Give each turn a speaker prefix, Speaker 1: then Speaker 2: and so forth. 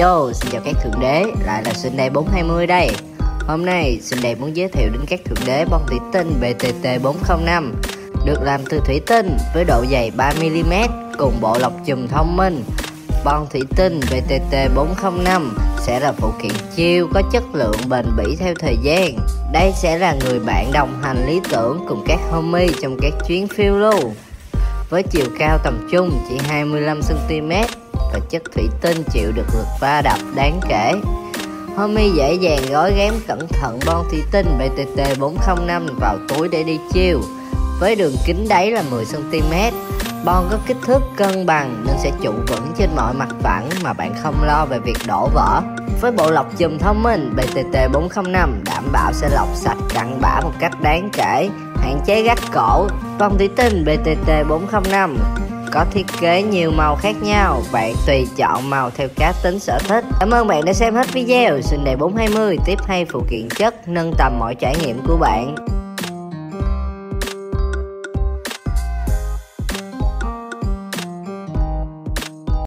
Speaker 1: Yo, xin chào các thượng đế, lại là Sunday 420 đây. Hôm nay, Sunday muốn giới thiệu đến các thượng đế bông thủy tinh BTT 405 Được làm từ thủy tinh với độ dày 3mm cùng bộ lọc chùm thông minh. Bông thủy tinh BTT 405 sẽ là phụ kiện chiêu có chất lượng bền bỉ theo thời gian. Đây sẽ là người bạn đồng hành lý tưởng cùng các homie trong các chuyến phiêu lưu. Với chiều cao tầm trung chỉ 25cm và chất thủy tinh chịu được lực va đập đáng kể. Homie dễ dàng gói ghém cẩn thận bon thủy tinh BTT 405 vào túi để đi chiêu. Với đường kính đáy là 10cm, bon có kích thước cân bằng nên sẽ trụ vững trên mọi mặt phẳng mà bạn không lo về việc đổ vỡ. Với bộ lọc chùm thông minh BTT 405 đảm bảo sẽ lọc sạch cặn bã một cách đáng kể, hạn chế gắt cổ. Bon thủy tinh BTT 405 có thiết kế nhiều màu khác nhau. Bạn tùy chọn màu theo cá tính sở thích. Cảm ơn bạn đã xem hết video. Xin đề 420, tiếp hay phụ kiện chất, nâng tầm mọi trải nghiệm của bạn.